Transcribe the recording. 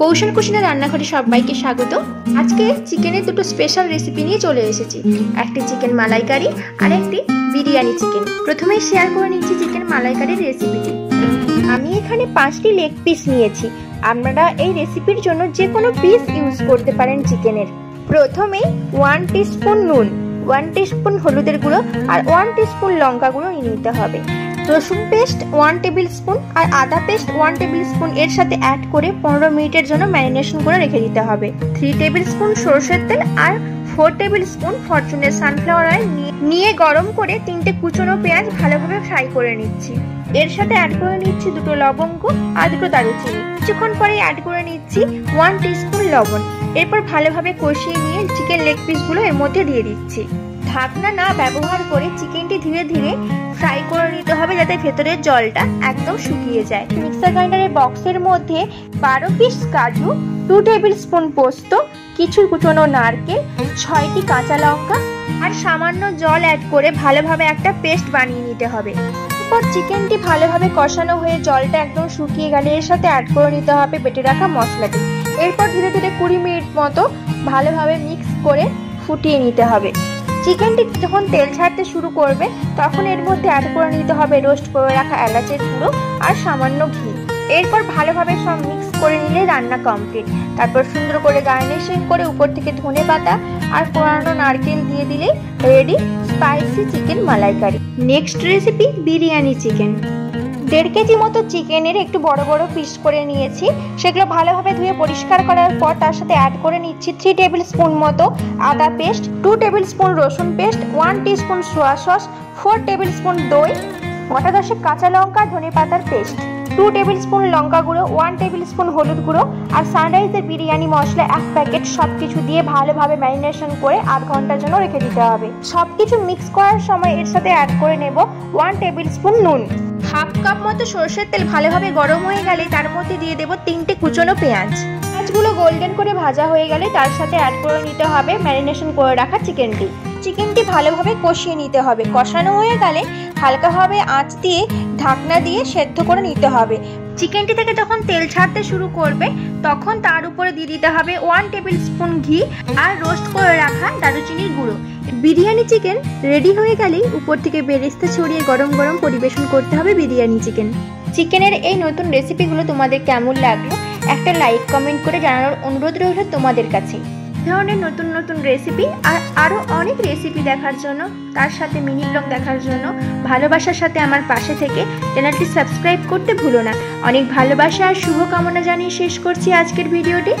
কৌশল কুশিনা রান্নাঘরে সবাইকে স্বাগত। আজকে চিকেনের দুটো স্পেশাল রেসিপি নিয়ে চলে এসেছি। একটি চিকেন মালাইকারি আর একটি বিরিয়ানি চিকেন প্রথমেই শেয়ার করে নিচ্ছি চিকেন মালাইকারির রেসিপিটি আমি এখানে পাঁচটি লেগ পিস নিয়েছি। আপনারা এই রেসিপির জন্য যে কোনো পিস ইউজ করতে পারেন চিকেনের প্রথমেই ওয়ান টিস্পুন নুন ওয়ান টিস্পুন হলুদের গুঁড়ো আর ওয়ান টিস্পুন লঙ্কা গুঁড়ো নিয়ে নিতে হবে। রসুন পেস্ট ওয়ান টেবিল স্পুন আর আদা পেস্ট ওয়ান টেবিল স্পুন এর সাথে অ্যাড করে পনেরো মিনিটের জন্য ম্যারিনেশন করে রেখে দিতে হবে। থ্রি টেবিল স্পুন সরষের তেল আর ফোর টেবিল স্পুন ফরচুনের সানফ্লাওয়ার অয়েল নিয়ে গরম করে তিনটে কুচনো পেঁয়াজ ভালোভাবে ফ্রাই করে নিচ্ছি। এর সাথে অ্যাড করে নিচ্ছি দুটো লবঙ্গ আর দুটো দারুচিনি। কিছুক্ষণ পরে অ্যাড করে নিচ্ছি ওয়ান টিস্পুন লবণ। এরপর ভালোভাবে কষিয়ে নিয়ে চিকেন লেগ পিসগুলো এর মধ্যে দিয়ে দিচ্ছি। ঢাকনা না ব্যবহার করে চিকেনটি ধীরে ধীরে যাতে ভেতরের জলটা একদম শুকিয়ে যায়। মিক্সার গ্রাইন্ডারের বক্সের মধ্যে বারো পিস কাজু টু টেবিল স্পুন পোস্ত, কিছু কুচনো নারকেল, ছয়টি কাঁচা লঙ্কা আর সামান্য জল অ্যাড করে ভালোভাবে একটা পেস্ট বানিয়ে নিতে হবে। এরপর চিকেনটি ভালোভাবে কষানো হয়ে জলটা একদম শুকিয়ে গেলে এর সাথে অ্যাড করে নিতে হবে বেটে রাখা মশলাটি। এরপর ধীরে ধীরে কুড়ি মিনিট মতো ভালোভাবে মিক্স করে ফুটিয়ে নিতে হবে। চিকেনটি যখন তেল ছাড়তে শুরু করবে, তখন এর মধ্যে অ্যাড করে নিতে হবে রোস্ট করে রাখা এলাচের গুঁড়ো আর সামান্য ঘি। এরপর ভালোভাবে সব মিক্স করে নিলে রান্না কমপ্লিট তারপর সুন্দর করে গার্নিশিং করে উপর থেকে ধনে পাতা আর পুরানো নারকেল দিয়ে দিলে ready spicy chicken malaikari. Next recipe biryani chicken দেড় কেজি মতো চিকেনের একটু বড় বড় পিস করে নিয়েছি। সেগুলো ভালোভাবে ধুয়ে পরিষ্কার করার পর তার সাথে অ্যাড করে নিচ্ছি থ্রি টেবিল স্পুন মতো আদা পেস্ট টু টেবিল স্পুন রসুন paste one teaspoon soya sauce four tablespoon দই গোটা দশেক কাঁচা লঙ্কা, ধনে পাতার পেস্ট টু টেবিল স্পুন লঙ্কা গুঁড়ো ওয়ান টেবিল স্পুন হলুদ গুঁড়ো আর সানরাইজের বিরিয়ানি মশলা এক প্যাকেট সব কিছু দিয়ে ভালোভাবে ম্যারিনেশন করে আধ ঘণ্টার জন্য রেখে দিতে হবে। সব কিছু মিক্স করার সময় এর সাথে অ্যাড করে নেব ওয়ান টেবিল স্পুন নুন। হাফ কাপ মতো সর্ষের তেল ভালোভাবে গরম হয়ে গেলে তার মধ্যে দিয়ে দেবো তিনটে কুচনো পেঁয়াজ। পেঁয়াজগুলো গোল্ডেন করে ভাজা হয়ে গেলে তার সাথে অ্যাড করে নিতে হবে ম্যারিনেশন করে রাখা চিকেনটি চিকেনটি ভালোভাবে কষিয়ে নিতে হবে। কষানো হয়ে গেলে হালকাভাবে আঁচ দিয়ে ঢাকনা দিয়ে সেদ্ধ করে নিতে হবে। চিকেনটি থেকে যখন তেল ছাড়তে শুরু করবে, তখন তার উপরে দিয়ে দিতে হবে ওয়ান টেবিল স্পুন ঘি আর রোস্ট করে রাখা দারুচিনির গুঁড়ো। বিরিয়ানি চিকেন রেডি হয়ে গেলেই উপর থেকে বেরেস্তা ছড়িয়ে গরম গরম পরিবেশন করতে হবে বিরিয়ানি চিকেন। চিকেনের এই নতুন রেসিপিগুলো তোমাদের কেমন লাগল? একটা লাইক কমেন্ট করে জানানোর অনুরোধ রইল তোমাদের কাছে। ধরনের নতুন নতুন রেসিপি আর আরও অনেক রেসিপি দেখার জন্য, তার সাথে মিনি ব্লগ দেখার জন্য, ভালোবাসার সাথে আমার পাশে থেকে চ্যানেলটি সাবস্ক্রাইব করতে ভুলো না। অনেক ভালোবাসা আর শুভকামনা জানিয়ে শেষ করছি আজকের ভিডিওটি